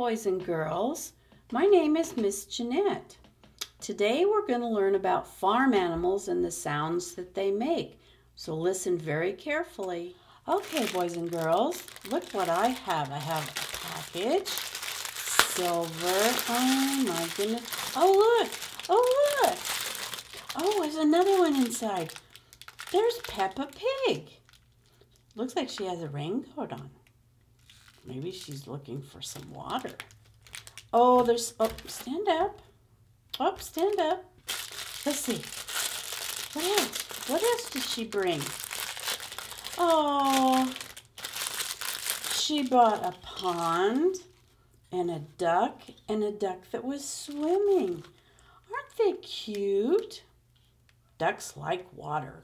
boys and girls. My name is Miss Jeanette. Today we're going to learn about farm animals and the sounds that they make. So listen very carefully. Okay, boys and girls, look what I have. I have a package, silver. Oh my goodness. Oh, look. Oh, look. Oh, there's another one inside. There's Peppa Pig. Looks like she has a raincoat on. Maybe she's looking for some water. Oh, there's, oh, stand up. Oh, stand up. Let's see. What else? What else did she bring? Oh, she bought a pond and a duck and a duck that was swimming. Aren't they cute? Ducks like water.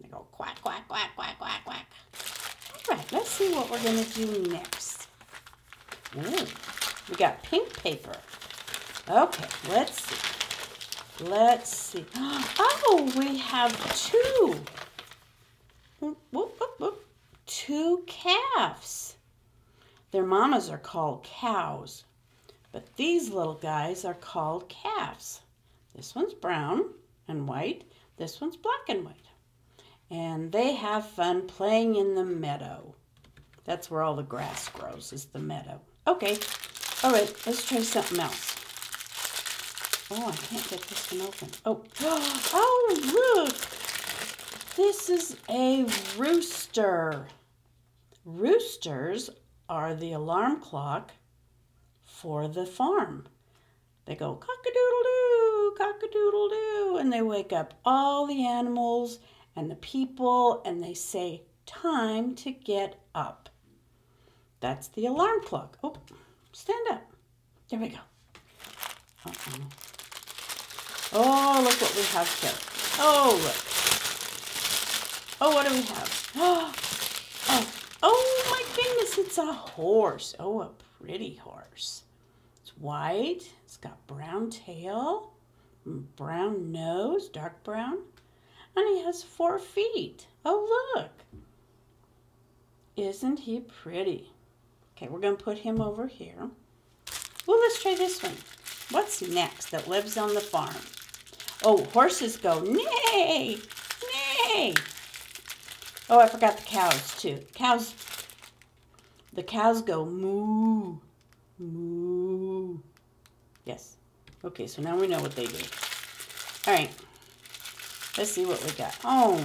They go quack, quack, quack, quack, quack, quack. Right, let's see what we're going to do next. Ooh, we got pink paper. Okay, let's see. Let's see. Oh, we have two. Whoop, whoop, whoop, two calves. Their mamas are called cows, but these little guys are called calves. This one's brown and white. This one's black and white and they have fun playing in the meadow. That's where all the grass grows, is the meadow. Okay, all right, let's try something else. Oh, I can't get this one open. Oh, oh, look! This is a rooster. Roosters are the alarm clock for the farm. They go cock-a-doodle-doo, cock-a-doodle-doo, and they wake up all the animals and the people and they say, time to get up. That's the alarm clock. Oh, stand up. There we go. Uh -oh. oh, look what we have here. Oh, look. Oh, what do we have? Oh, oh my goodness, it's a horse. Oh, a pretty horse. It's white. It's got brown tail, brown nose, dark brown. And he has four feet. Oh, look. Isn't he pretty? Okay, we're going to put him over here. Well, let's try this one. What's next that lives on the farm? Oh, horses go neigh, neigh. Oh, I forgot the cows too. Cows, the cows go moo, moo. Yes. Okay, so now we know what they do. All right. Let's see what we got. Oh,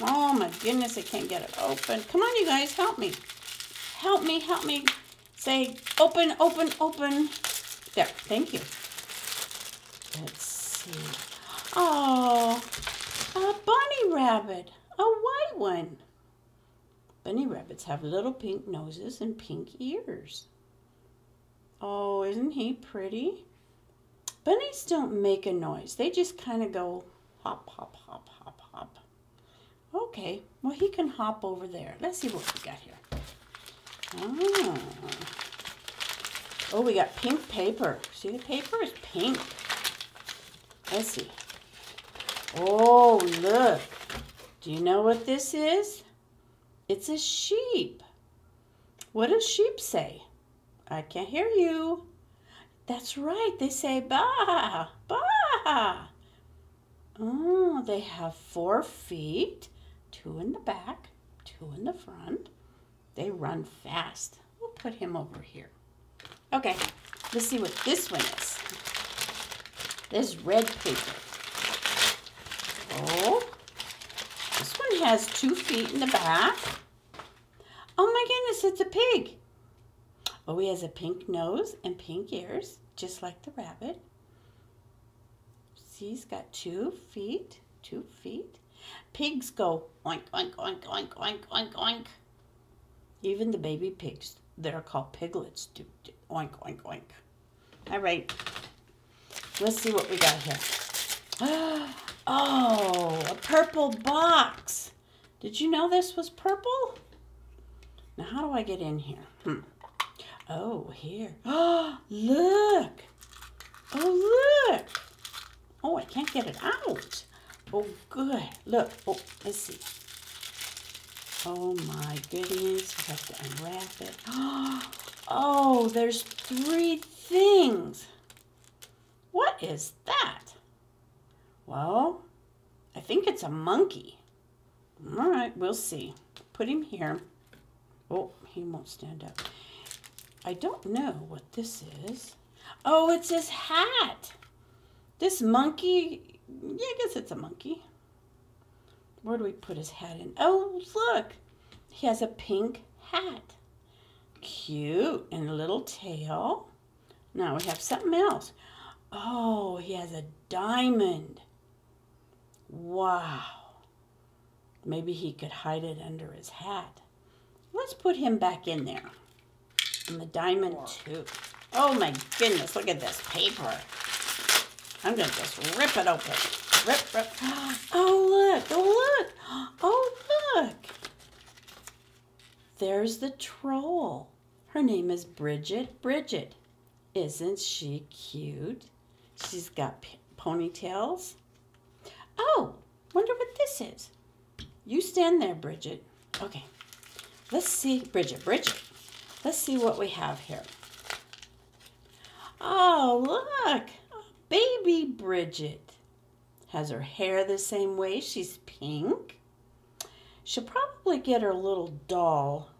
oh my goodness, I can't get it open. Come on, you guys, help me. Help me, help me. Say, open, open, open. There, thank you. Let's see. Oh, a bunny rabbit, a white one. Bunny rabbits have little pink noses and pink ears. Oh, isn't he pretty? Bunnies don't make a noise. They just kind of go hop, hop, hop, hop, hop. Okay, well, he can hop over there. Let's see what we got here. Oh. oh, we got pink paper. See, the paper is pink. Let's see. Oh, look. Do you know what this is? It's a sheep. What does sheep say? I can't hear you. That's right. They say ba, ba. Oh, they have four feet, two in the back, two in the front. They run fast. We'll put him over here. Okay, let's see what this one is. This red paper. Oh, this one has two feet in the back. Oh my goodness, it's a pig. Oh, he has a pink nose and pink ears, just like the rabbit. He's got two feet, two feet. Pigs go oink, oink, oink, oink, oink, oink, oink. Even the baby pigs that are called piglets do, do oink, oink, oink. All right, let's see what we got here. Oh, a purple box. Did you know this was purple? Now, how do I get in here? Hmm. Oh, here. Oh, look. Oh, look. Oh, I can't get it out. Oh, good. Look. Oh, let's see. Oh, my goodness. I have to unwrap it. Oh, there's three things. What is that? Well, I think it's a monkey. All right, we'll see. Put him here. Oh, he won't stand up. I don't know what this is. Oh, it's his hat. This monkey, yeah, I guess it's a monkey. Where do we put his hat in? Oh, look. He has a pink hat. Cute. And a little tail. Now we have something else. Oh, he has a diamond. Wow. Maybe he could hide it under his hat. Let's put him back in there. And the diamond too. Oh my goodness, look at this paper. I'm going to just rip it open. Rip, rip. Oh, look. Oh, look. Oh, look. There's the troll. Her name is Bridget. Bridget. Isn't she cute? She's got ponytails. Oh, wonder what this is. You stand there, Bridget. Okay. Let's see, Bridget, Bridget. Let's see what we have here. Oh, look. Baby Bridget. Has her hair the same way. She's pink. She'll probably get her little doll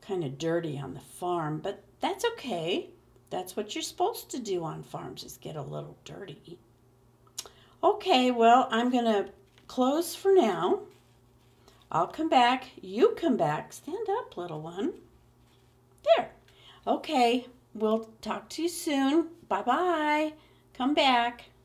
kind of dirty on the farm, but that's okay. That's what you're supposed to do on farms is get a little dirty. Okay, well, I'm going to close for now. I'll come back. You come back. Stand up, little one. There. Okay, we'll talk to you soon. Bye-bye. Come back.